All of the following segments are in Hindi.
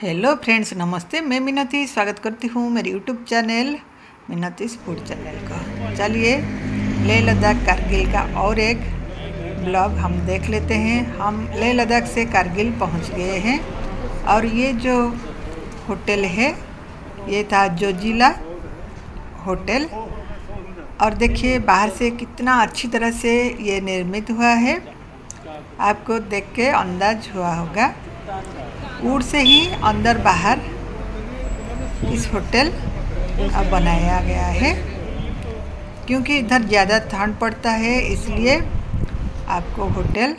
हेलो फ्रेंड्स नमस्ते। मैं मिनती, स्वागत करती हूँ मेरे YouTube channel Minti food channel का। चलिए लेह लद्दाख कारगिल का और एक ब्लॉग हम देख लेते हैं। हम लेह लद्दाख से कारगिल पहुँच गए हैं और ये जो होटल है, ये था जोजिला होटल और देखिए, बाहर से कितना अच्छी तरह से ये निर्मित हुआ है। आपको देख के अंदाज हुआ होगा। ऊर से ही अंदर बाहर इस होटल का बनाया गया है। क्योंकि इधर ज़्यादा ठंड पड़ता है, इसलिए आपको होटल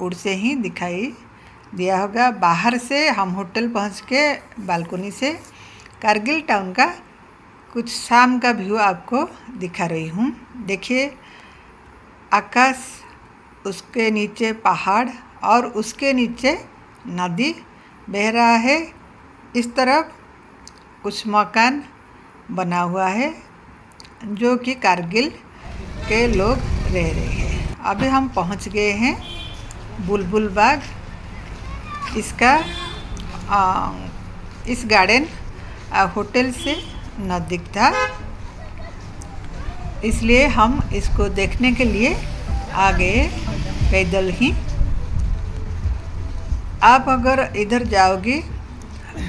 उड़ से ही दिखाई दिया होगा। बाहर से हम होटल पहुँच के बालकोनी से कारगिल टाउन का कुछ शाम का व्यू आपको दिखा रही हूँ। देखिए, आकाश, उसके नीचे पहाड़ और उसके नीचे नदी बह रहा है। इस तरफ़ कुछ मकान बना हुआ है जो कि कारगिल के लोग रह रहे हैं। अभी हम पहुँच गए हैं बुलबुल बाग। इसका आ, इस गार्डन होटल से नज़दीक था। इसलिए हम इसको देखने के लिए आ गए पैदल ही आप अगर इधर जाओगे,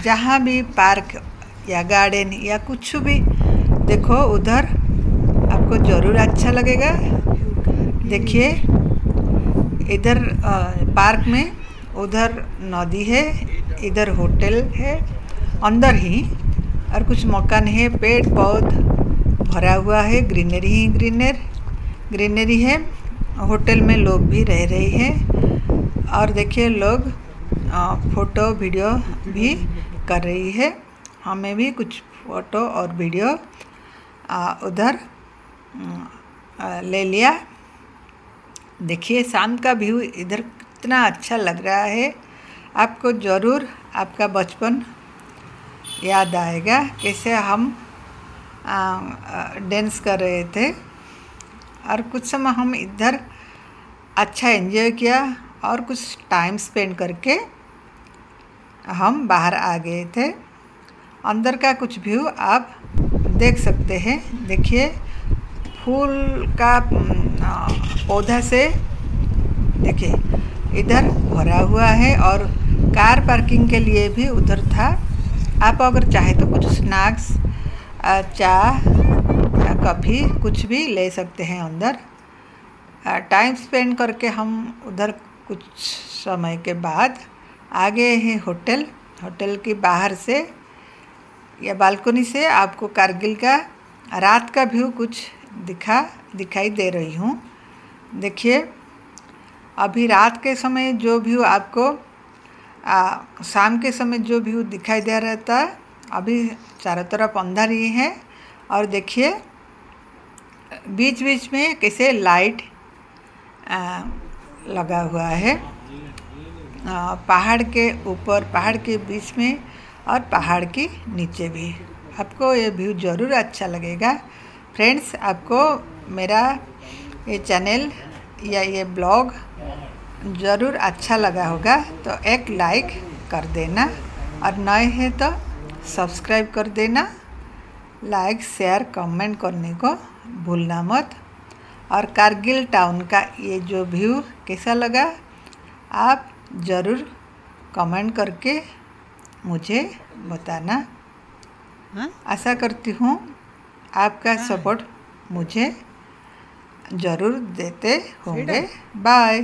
जहाँ भी पार्क या गार्डन या कुछ भी, देखो उधर आपको ज़रूर अच्छा लगेगा। देखिए, इधर पार्क में उधर नदी है, इधर होटल है, अंदर ही और कुछ मकान है, पेड़ पौध भरा हुआ है, ग्रीनरी ही ग्रीनर, ग्रीनरी है। होटल में लोग भी रह रहे हैं। और देखिए लोग फ़ोटो, वीडियो भी कर रही है। हमें भी कुछ फ़ोटो और वीडियो उधर ले लिया। देखिए, शाम का व्यू इधर कितना अच्छा लग रहा है। आपको ज़रूर आपका बचपन याद आएगा। कैसे हम डांस कर रहे थे और कुछ समय हम इधर अच्छा एंजॉय किया और कुछ टाइम स्पेंड करके हम बाहर आ गए थे। अंदर का कुछ व्यू आप देख सकते हैं। देखिए, फूल का पौधा से देखिए, इधर भरा हुआ है और कार पार्किंग के लिए भी उधर था। आप अगर चाहे तो कुछ स्नैक्स चाह कॉफ़ी, कुछ भी ले सकते हैं अंदर। टाइम स्पेंड करके हम उधर कुछ समय के बाद आ गए हैं होटल होटल के बाहर से या बालकनी से आपको कारगिल का रात का व्यू कुछ दिखा दिखाई दे रही हूँ। देखिए अभी रात के समय जो व्यू आपको आ, शाम के समय जो व्यू दिखाई दे रहा था अभी चारों तरफ़ अंधार ही है। और देखिए बीच बीच में कैसे लाइट आ, लगा हुआ है। पहाड़ के ऊपर, पहाड़ के बीच में और पहाड़ के नीचे भी। आपको ये व्यू ज़रूर अच्छा लगेगा। फ्रेंड्स, आपको मेरा ये चैनल या ये ब्लॉग ज़रूर अच्छा लगा होगा तो एक लाइक कर देना और नए हैं तो सब्सक्राइब कर देना। लाइक, शेयर, कमेंट करने को भूलना मत। और कारगिल टाउन का ये जो व्यू कैसा लगा, आप ज़रूर कमेंट करके मुझे बताना। हाँ? आशा करती हूँ आपका सपोर्ट मुझे ज़रूर देते होंगे। बाय।